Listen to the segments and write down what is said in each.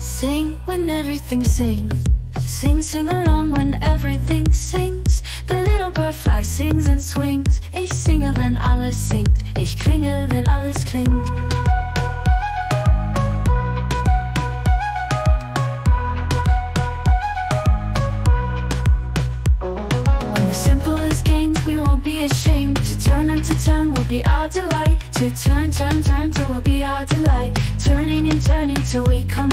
sing when everything sings. Sing, sing along when everything sings. The little butterfly sings and swings. Ich singe, wenn alles singt. Ich klinge, wenn alles klingt. Ashamed. To turn and to turn will be our delight. To turn, turn, turn till will be our delight. Turning and turning till we come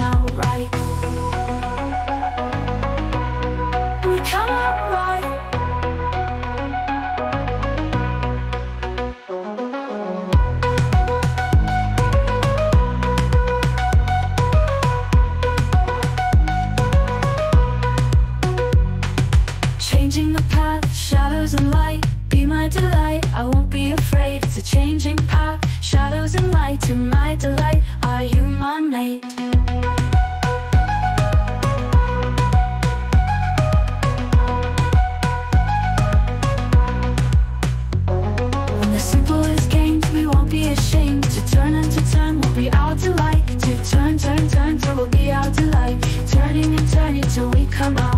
I won't be afraid. It's a changing path, shadows and light, to my delight. Are you my mate? When the simple is gained, we won't be ashamed. To turn and to turn will be our delight. To turn, turn, turn till will be our delight. Turning and turning till we come out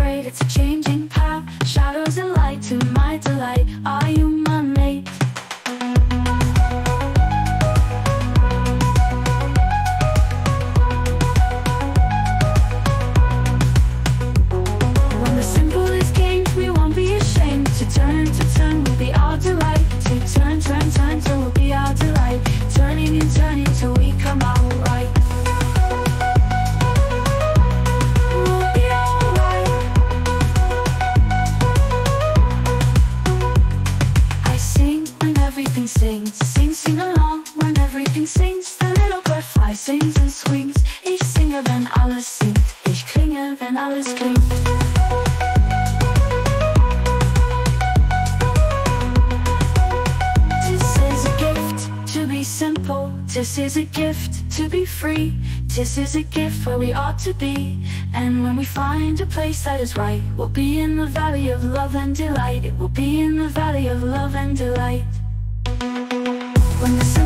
afraid, it's a changing path, shadows and light to my delight. Are you my mate? When the simple is we won't be ashamed. To turn, to turn will be our delight. Sing, sing along when everything sings. The little butterfly sings and swings. Ich singe, wenn alles singt. Ich klinge, wenn alles klingt. This is a gift to be simple. This is a gift to be free. This is a gift where we ought to be. And when we find a place that is right, we'll be in the valley of love and delight. It will be in the valley of love and delight. When the simple